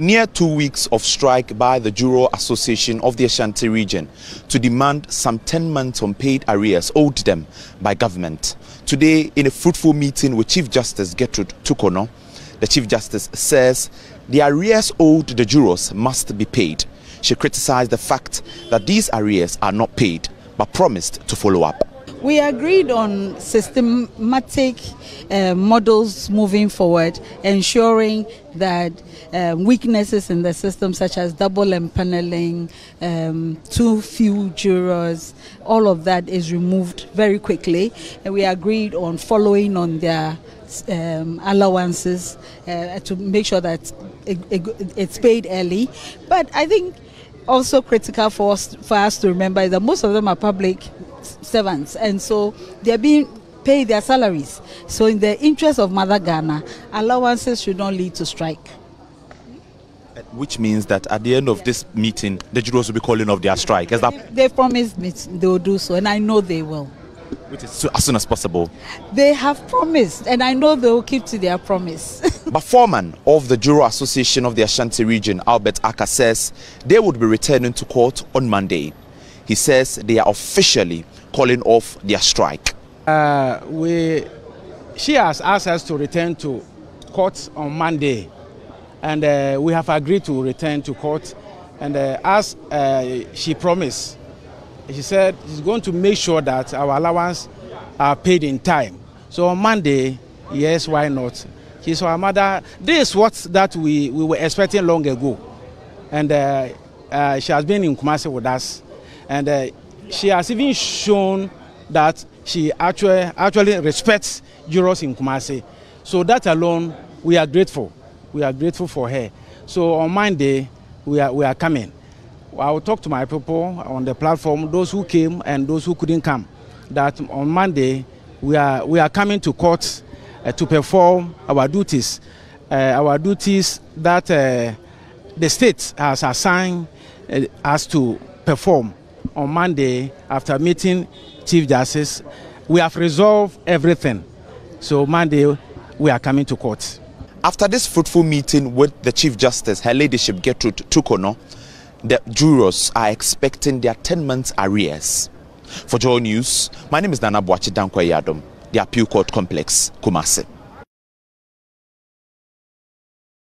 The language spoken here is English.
Near two weeks of strike by the Juror Association of the Ashanti region to demand some 10 months unpaid arrears owed them by government. Today, in a fruitful meeting with Chief Justice Gertrude Torkornoo, the Chief Justice says the arrears owed the jurors must be paid. She criticized the fact that these arrears are not paid but promised to follow up. We agreed on systematic uh, models moving forward, ensuring that uh, weaknesses in the system, such as double empaneling, um, too few jurors, all of that is removed very quickly. And we agreed on following on their um, allowances uh, to make sure that it, it, it's paid early. But I think also critical for us, for us to remember is that most of them are public servants, and so they're being paid their salaries. So, in the interest of Mother Ghana, allowances should not lead to strike. Which means that at the end of this meeting, the jurors will be calling off their strike. Is that they promised me they will do so, and I know they will. Which is as soon as possible. They have promised, and I know they will keep to their promise. but foreman of the Juror Association of the Ashanti region, Albert Aka, says they would be returning to court on Monday. He says they are officially calling off their strike. Uh, we, she has asked us to return to court on Monday, and uh, we have agreed to return to court. And uh, as uh, she promised, she said she's going to make sure that our allowance are paid in time. So on Monday, yes, why not? She's our mother. This is what that we, we were expecting long ago, and uh, uh, she has been in Kumasi with us and uh, she has even shown that she actually actually respects jurors in Kumasi. So that alone, we are grateful. We are grateful for her. So on Monday, we are we are coming. I will talk to my people on the platform, those who came and those who couldn't come. That on Monday, we are we are coming to court uh, to perform our duties, uh, our duties that uh, the state has assigned uh, us to perform on Monday after meeting Chief Justice. We have resolved everything. So Monday we are coming to court. After this fruitful meeting with the Chief Justice, Her Ladyship Gertrude Torkornoo, the jurors are expecting their 10 months arrears. For Joy News, my name is Nana Boachi Dankwa the Appeal Court Complex, Kumasi.